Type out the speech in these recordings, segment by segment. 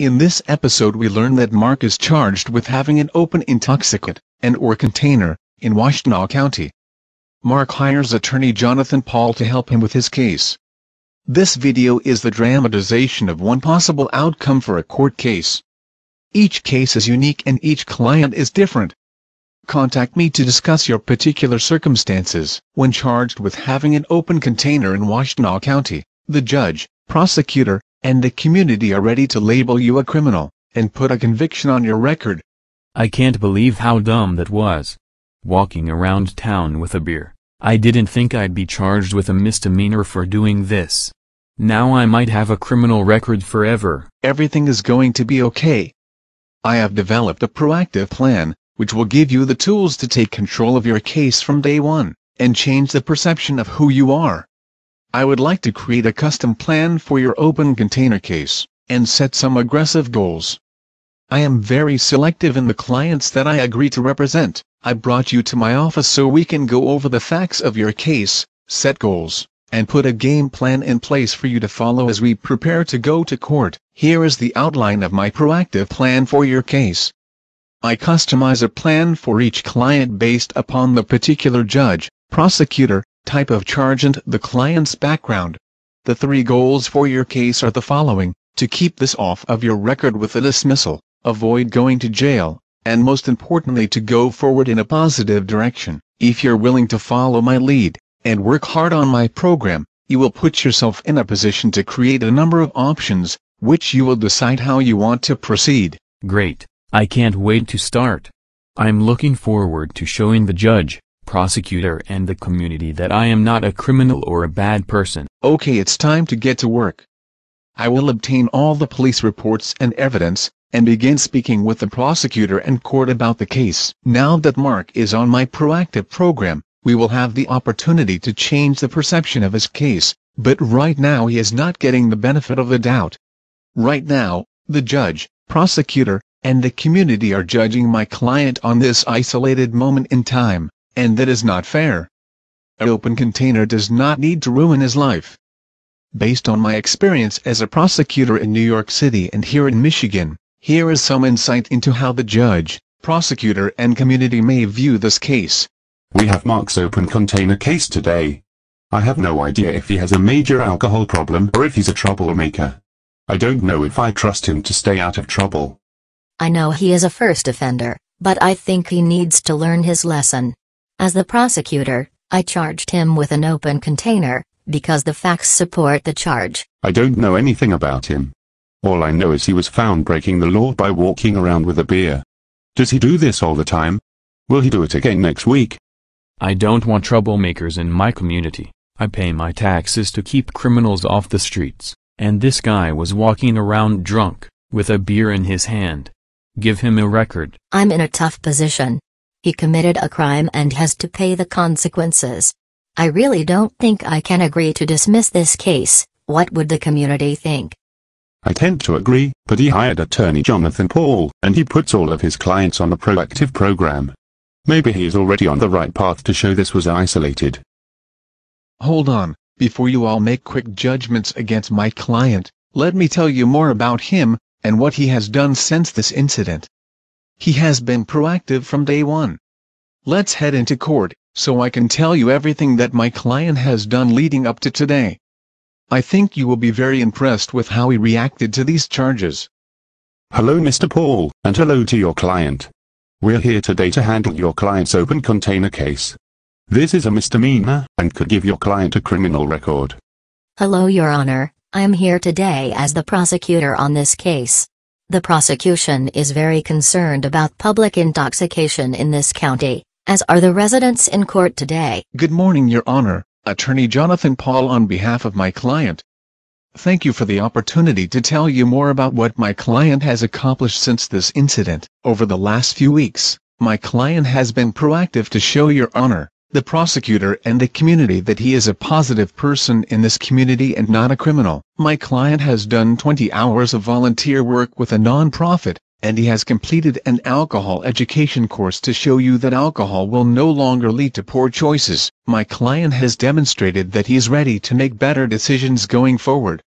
In this episode we learn that Mark is charged with having an open intoxicant, and or container, in Washtenaw County. Mark hires attorney Jonathan Paul to help him with his case. This video is the dramatization of one possible outcome for a court case. Each case is unique and each client is different. Contact me to discuss your particular circumstances. When charged with having an open container in Washtenaw County, the judge, prosecutor, and the community are ready to label you a criminal, and put a conviction on your record. I can't believe how dumb that was. Walking around town with a beer, I didn't think I'd be charged with a misdemeanor for doing this. Now I might have a criminal record forever. Everything is going to be okay. I have developed a proactive plan, which will give you the tools to take control of your case from day one, and change the perception of who you are. I would like to create a custom plan for your open container case, and set some aggressive goals. I am very selective in the clients that I agree to represent. I brought you to my office so we can go over the facts of your case, set goals, and put a game plan in place for you to follow as we prepare to go to court. Here is the outline of my proactive plan for your case. I customize a plan for each client based upon the particular judge, prosecutor, type of charge and the client's background. The three goals for your case are the following, to keep this off of your record with a dismissal, avoid going to jail, and most importantly to go forward in a positive direction. If you're willing to follow my lead, and work hard on my program, you will put yourself in a position to create a number of options, which you will decide how you want to proceed. Great, I can't wait to start. I'm looking forward to showing the judge, prosecutor and the community that I am not a criminal or a bad person. Okay it's time to get to work. I will obtain all the police reports and evidence, and begin speaking with the prosecutor and court about the case. Now that Mark is on my proactive program, we will have the opportunity to change the perception of his case, but right now he is not getting the benefit of the doubt. Right now, the judge, prosecutor, and the community are judging my client on this isolated moment in time and that is not fair. An open container does not need to ruin his life. Based on my experience as a prosecutor in New York City and here in Michigan, here is some insight into how the judge, prosecutor and community may view this case. We have Mark's open container case today. I have no idea if he has a major alcohol problem or if he's a troublemaker. I don't know if I trust him to stay out of trouble. I know he is a first offender, but I think he needs to learn his lesson. As the prosecutor, I charged him with an open container, because the facts support the charge. I don't know anything about him. All I know is he was found breaking the law by walking around with a beer. Does he do this all the time? Will he do it again next week? I don't want troublemakers in my community. I pay my taxes to keep criminals off the streets, and this guy was walking around drunk, with a beer in his hand. Give him a record. I'm in a tough position. He committed a crime and has to pay the consequences. I really don't think I can agree to dismiss this case. What would the community think? I tend to agree, but he hired attorney Jonathan Paul, and he puts all of his clients on a proactive program. Maybe he is already on the right path to show this was isolated. Hold on, before you all make quick judgments against my client, let me tell you more about him, and what he has done since this incident. He has been proactive from day one. Let's head into court, so I can tell you everything that my client has done leading up to today. I think you will be very impressed with how he reacted to these charges. Hello Mr. Paul, and hello to your client. We're here today to handle your client's open container case. This is a misdemeanor, and could give your client a criminal record. Hello Your Honor, I am here today as the prosecutor on this case. The prosecution is very concerned about public intoxication in this county, as are the residents in court today. Good morning Your Honor, Attorney Jonathan Paul on behalf of my client. Thank you for the opportunity to tell you more about what my client has accomplished since this incident. Over the last few weeks, my client has been proactive to show Your Honor, the prosecutor and the community that he is a positive person in this community and not a criminal. My client has done 20 hours of volunteer work with a non-profit, and he has completed an alcohol education course to show you that alcohol will no longer lead to poor choices. My client has demonstrated that he is ready to make better decisions going forward.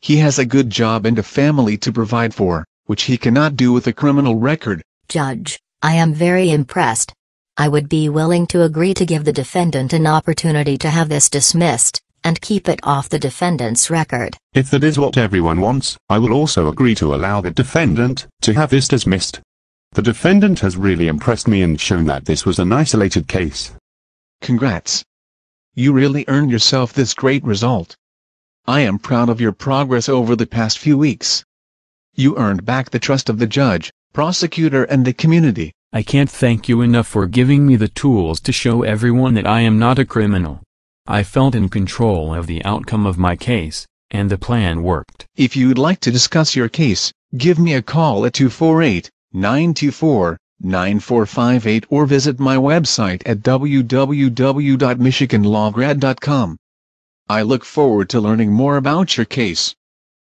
He has a good job and a family to provide for, which he cannot do with a criminal record. Judge, I am very impressed. I would be willing to agree to give the defendant an opportunity to have this dismissed, and keep it off the defendant's record. If that is what everyone wants, I will also agree to allow the defendant to have this dismissed. The defendant has really impressed me and shown that this was an isolated case. Congrats. You really earned yourself this great result. I am proud of your progress over the past few weeks. You earned back the trust of the judge, prosecutor and the community. I can't thank you enough for giving me the tools to show everyone that I am not a criminal. I felt in control of the outcome of my case, and the plan worked. If you'd like to discuss your case, give me a call at 248-924-9458 or visit my website at www.michiganlawgrad.com. I look forward to learning more about your case.